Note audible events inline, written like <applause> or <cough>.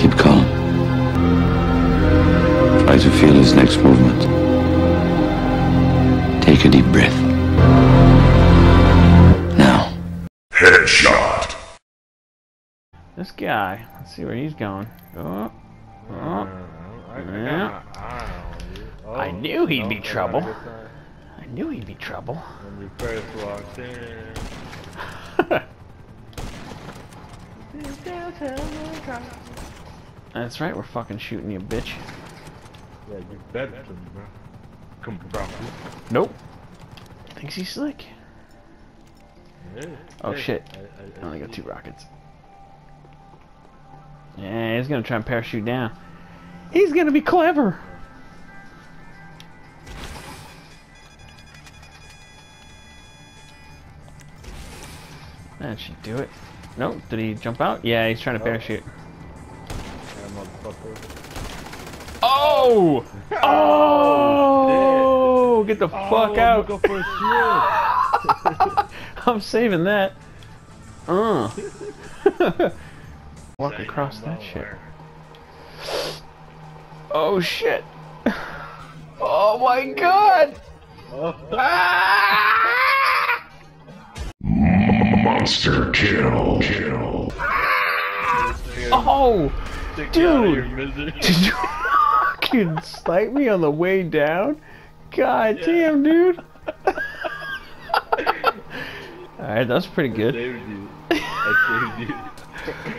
Keep calm. Try to feel his next movement. Take a deep breath. Now. Headshot. This guy. Let's see where he's going. Oh. Oh. Yeah. I knew he'd be trouble. I knew he'd be trouble. When we first walked in. That's right, we're fucking shooting you, bitch. Yeah, you better than bro. Come Nope. Thinks he's slick. yeah. Oh shit. I, I only got two rockets. Yeah, he's gonna try and parachute down. He's gonna be clever. That should do it. Nope. Did he jump out? Yeah, he's trying to oh. parachute. Yeah, motherfucker. Oh! Oh! Get the fuck Oh, out! Go for a shit. <laughs> I'm saving that. Uh. <laughs> Walk across that shit. <gasps> Oh shit! <laughs> Oh my god! Ah! Monster kill. Kill. Oh! Stick you out of Dude. <laughs> Did you fucking snipe me on the way down? God damn, dude! <laughs> Alright, that's pretty I good. saved you. I saved you.